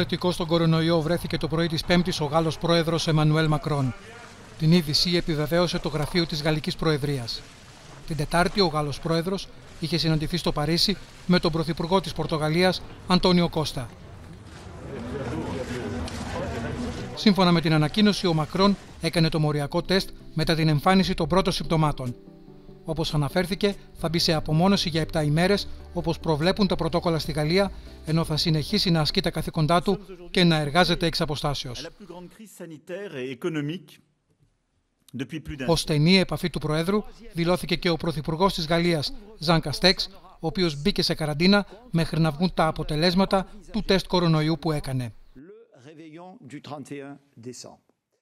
θετικό στον κορονοϊό βρέθηκε το πρωί της Πέμπτης ο Γάλλος πρόεδρος Εμμανουέλ Μακρόν. Την είδηση επιβεβαίωσε το γραφείο της Γαλλικής Προεδρίας. Την Τετάρτη, ο Γάλλος πρόεδρος είχε συναντηθεί στο Παρίσι με τον πρωθυπουργό της Πορτογαλίας, Αντώνιο Κώστα. Σύμφωνα με την ανακοίνωση, ο Μακρόν έκανε το μοριακό τεστ μετά την εμφάνιση των πρώτων συμπτωμάτων. Όπως αναφέρθηκε, θα μπει σε απομόνωση για 7 ημέρες, όπως προβλέπουν τα πρωτόκολλα στη Γαλλία, ενώ θα συνεχίσει να ασκεί τα καθήκοντά του και να εργάζεται εξ αποστάσεως. Ω στενή επαφή του Προέδρου δηλώθηκε και ο Πρωθυπουργός της Γαλλίας, Ζαν Καστέξ, ο οποίος μπήκε σε καραντίνα μέχρι να βγουν τα αποτελέσματα του τεστ κορονοϊού που έκανε.